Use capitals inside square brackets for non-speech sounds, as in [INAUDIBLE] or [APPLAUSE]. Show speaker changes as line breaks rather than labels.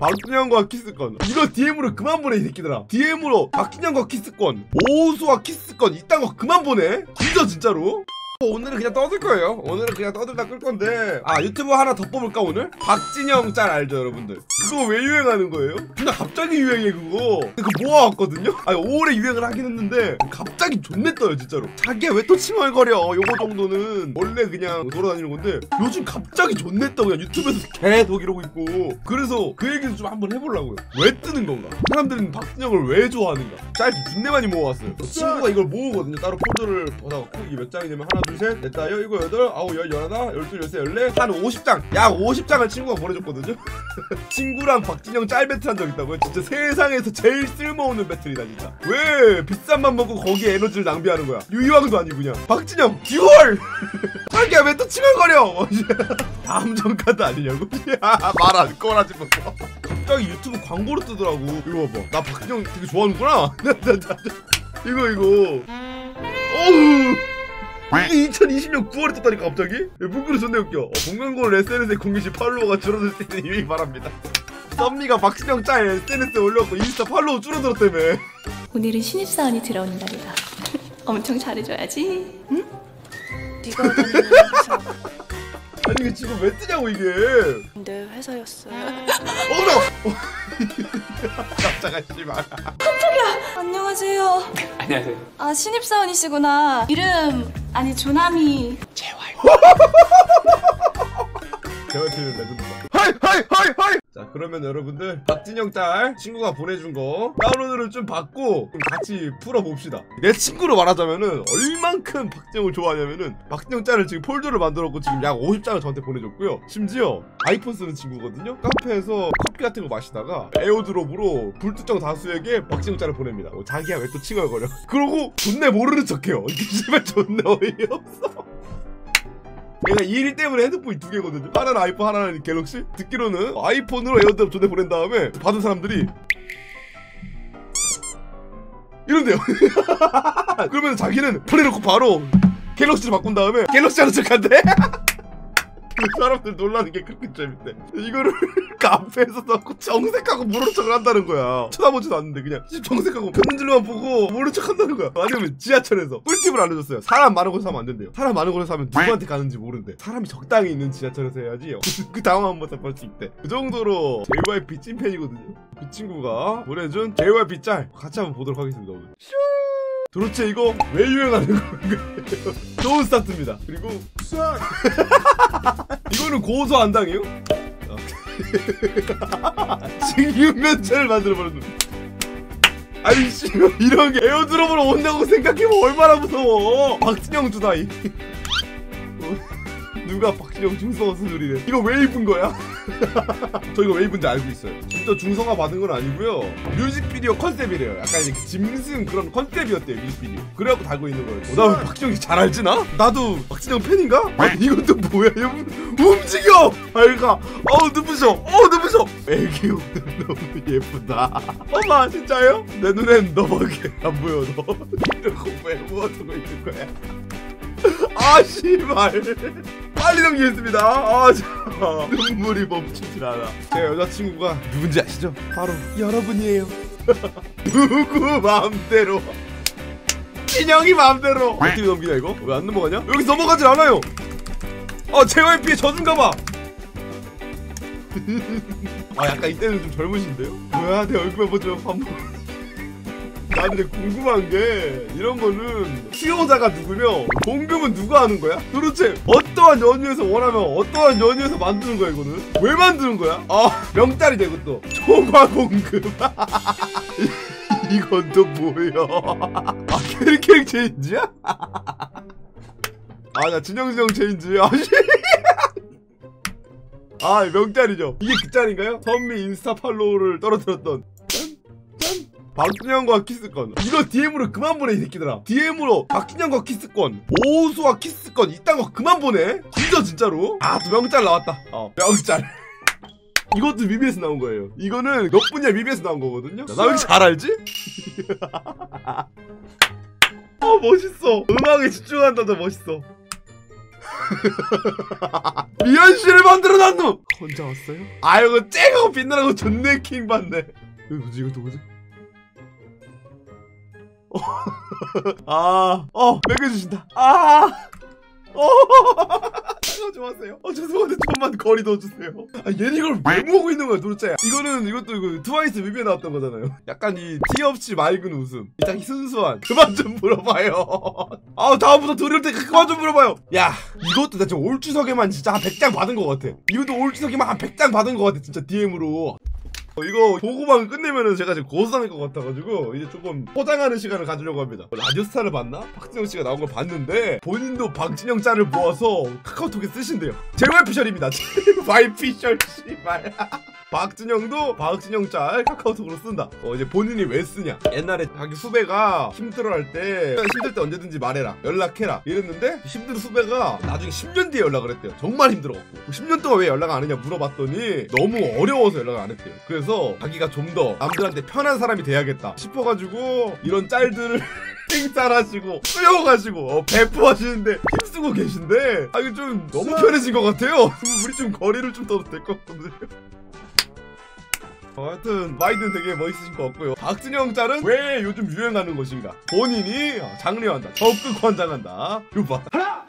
박준영과 키스권. 이거 DM으로 그만 보내 이 새끼들아. DM으로 박준영과 키스권. 오수와 키스권. 이딴 거 그만 보내. 진짜 진짜로 오늘은 그냥 떠들 거예요. 오늘은 그냥 떠들다 끌 건데. 아, 유튜브 하나 더 뽑을까, 오늘? 박진영 짤 알죠, 여러분들? 그거 왜 유행하는 거예요? 그냥 갑자기 유행해, 그거. 그거 모아왔거든요? 아니, 오래 유행을 하긴 했는데, 갑자기 존내 떠요, 진짜로. 자기야, 왜 또 칭얼거려? 요거 정도는 원래 그냥 돌아다니는 건데, 요즘 갑자기 존내 떠. 그냥 유튜브에서 계속 이러고 있고. 그래서 그 얘기를 좀 한번 해보려고요. 왜 뜨는 건가? 사람들은 박진영을 왜 좋아하는가? 짤 존내 많이 모아왔어요. 친구가 이걸 모으거든요. 따로 폴더를 받아갖고, 이게 몇 장이냐면, 하나, 둘, 셋, 넷, 다, 여, 일곱, 여덟, 아홉, 열, 열하나, 열둘, 열세, 열네, 한 50장, 약 50장을 친구가 보내줬거든요. 친구랑 박진영 짤 배틀 한 적 있다고요? 진짜 세상에서 제일 쓸모없는 배틀이다, 진짜. 왜 비싼 맘 먹고 거기에 에너지를 낭비하는 거야? 유희왕도 아니고 그냥. 박진영, 듀얼! [LAUGHS] 자기야, 왜 또 칭얼거려? [LAUGHS] 다음 정카드 아니냐고? [LAUGHS] 말안 꺼라지 뭐. 갑자기 유튜브 광고로 뜨더라고. 이거 봐봐. 나 박진영 되게 좋아하는구나. 이거, 이거. 어우. 이게 2020년 9월에 떴다니까 갑자기? 문구로 존나 웃겨 어, 봉강골 SNS에 공개시 팔로워가 줄어들 수 있는 유익 바랍니다 썸미가 박신영 짤 SNS에 올렸고 인스타 팔로워 줄어들었다며
오늘은 신입사원이 들어오는 날이다. [LAUGHS] 엄청 잘해줘야지. 응?
네가
아니 이게 지금 왜 뜨냐고 이게
내 회사였어요.
어머! [LAUGHS] 깜짝아 씨발
안녕하세요.
안녕하세요. 아 신입사원이시구나. 이름 아니 조남이.
제발 틀린다 근데 하이 하이 하이 하이 자 그러면 여러분들 박진영 짤 친구가 보내준 거 다운로드를 좀 받고 좀 같이 풀어봅시다. 내 친구로 말하자면은 얼만큼 박진영을 좋아하냐면은 박진영 짤을 지금 폴더를 만들었고 지금 약 50장을 저한테 보내줬고요. 심지어 아이폰 쓰는 친구거든요. 카페에서 커피 같은 거 마시다가 AirDrop으로 불특정 다수에게 박진영 짤을 보냅니다. 어, 자기야 왜 또 칭얼거려? [LAUGHS] 그러고 존내 모르는 척해요. [LAUGHS] 이게 씨발 존내 어이없어 얘가 이 일 때문에 핸드폰이 두 개거든요. 하나는 아이폰, 하나는 갤럭시. 듣기로는 아이폰으로 AirDrop 전에 보낸 다음에 받은 사람들이 이런데요. [LAUGHS] 그러면 자기는 보내놓고 바로 갤럭시를 바꾼 다음에 갤럭시 하는 척한대. [LAUGHS] 그 [LAUGHS] 사람들 놀라는 게 그렇게 재밌대. 이거를 [LAUGHS] 카페에서 넣고 정색하고 모르는 척을 한다는 거야. 쳐다보지도 않는데 그냥 정색하고 핸드폰만 보고 모르는 척 한다는 거야. 아니면 지하철에서 꿀팁을 알려줬어요. 사람 많은 곳에서 하면 안 된대요. 사람 많은 곳에서 하면 누구한테 가는지 모른대. 사람이 적당히 있는 지하철에서 해야지. [LAUGHS] 그 당황한 모습 볼수 있대. 그 정도로 JYP 찐팬이거든요. 그 친구가 보내준 JYP 짤 같이 한번 보도록 하겠습니다. 오늘. 도대체 이거 왜 유행하는 건가요? [LAUGHS] 좋은 스타트입니다. 그리고 [LAUGHS] 이거는 고소 안 당해요? [LAUGHS] 지금 면체를 만들어 버렸는. 아니 씨 이런 게 에어드롭으로 온다고 생각해보면 얼마나 무서워. 박진영 주다이. 누가 박진영 중성화 수술이래. 이거 왜 입은 거야? [LAUGHS] 저 이거 왜 입은지 알고 있어요. 진짜 중성화 받은 건 아니고요. 뮤직비디오 컨셉이래요. 약간 이렇게 짐승 그런 컨셉이었대요 뮤직비디오. 그래갖고 달고 있는 거예요. 어, 나 박진영이 잘 알지 나? 나도 박진영 팬인가? 아니 이건 또 뭐야? 얘 움직여! 알가. 어우 눈부셔. 어우 눈부셔. 애기 옷들 너무 예쁘다. 엄마 진짜요? 내 눈엔 너밖에 안 보여 너. 이러고 왜 모아두고 있는 거야? 아 씨발 빨리 넘기겠습니다. 아 자, 눈물이 멈추질 않아. 제 여자친구가 누군지 아시죠? 바로 여러분이에요. [LAUGHS] 누구 마음대로? 진영이 마음대로. 어떻게 넘기냐 이거? 왜 안 넘어가냐? 여기 넘어가질 않아요. 아 JYP의 저준가봐. [LAUGHS] 아 약간 이때는 좀 젊으신데요? 뭐야 내 얼굴만 보지만 밥 나 근데 궁금한 게 이런 거는 수요자가 누구며 공급은 누가 하는 거야? 도대체 어떠한 연유에서 원하면 어떠한 연유에서 만드는 거야 이거는? 왜 만드는 거야? 아 명짤이다 이것도 초과 공급 [LAUGHS] 이건 또 뭐야 아 캐릭캐릭 체인지야? 아 나 진영진영 체인지 아씨 아 명짤이죠 이게 그 짤인가요? 선미 인스타 팔로우를 떨어뜨렸던 박진영과 키스권. 이거 DM으로 그만 보내 이 새끼들아. DM으로 박진영과 키스권. 오수와 키스권. 이딴 거 그만 보내? 진짜 진짜로? 아또 명짤 나왔다. 어 명짤 [LAUGHS] 이것도 뮤비에서 나온 거예요. 이거는 몇 분이야 뮤비에서 나온 거거든요? 나 왜 이렇게 잘 알지? [LAUGHS] 어 멋있어. 음악에 집중한다 너 멋있어. [LAUGHS] 미연 씨를 만들어놓은 놈! 혼자 왔어요? 아이고 쨍하고 빛나라고 존내 킹 받네. 이거 뭐지 이거 누구지? [LAUGHS] 아, 어, 매겨주신다. 아, 어, [LAUGHS] 이거 좋았어요. 어, 죄송한데 좀만 거리 둬주세요. 아, 얘는 이걸 왜 모으고 있는 거야, 도대체? 이거는, 이것도 이거 트와이스 뮤비에 나왔던 거잖아요. 약간 이 티 없이 맑은 웃음. 딱 순수한. 그만 좀 물어봐요. [LAUGHS] 아, 다음부터 들을 때 그만 좀 물어봐요. 야, 이것도 나 지금 올 추석에만 진짜 한 100장 받은 것 같아. 이것도 올 추석에만 한 100장 받은 것 같아, 진짜 DM으로. 어, 이거 보고만 끝내면은 제가 지금 고소당할 것 같아가지고 이제 조금 포장하는 시간을 가지려고 합니다. 라디오스타를 봤나? 박진영 씨가 나온 걸 봤는데 본인도 박진영 짤을 모아서 카카오톡에 쓰신대요. JY피셜입니다. JY피셜 [LAUGHS] 씨발. 박진영도 박진영 짤 카카오톡으로 쓴다. 어 이제 본인이 왜 쓰냐? 옛날에 자기 후배가 힘들어 할 때 힘들 때 언제든지 말해라, 연락해라 이랬는데 힘든 후배가 나중에 10년 뒤에 연락을 했대요. 정말 힘들어갖고 10년 동안 왜 연락 안 했냐 물어봤더니 너무 어려워서 연락을 안 했대요. 그래서 자기가 좀 더 남들한테 편한 사람이 돼야겠다 싶어가지고 이런 짤들을 [LAUGHS] 행사하시고 쓰여가지고 어, 배포하시는데 힘쓰고 계신데 아 이거 좀 너무 편해진 것 같아요. [LAUGHS] 우리 좀 거리를 좀 둬도 될것 같거든요. 어, 하여튼 마인드는 되게 멋있으신 것 같고요. 박진영 짤은 왜 요즘 유행하는 것인가? 본인이 어, 장려한다, 적극 권장한다. 요봐. 하나.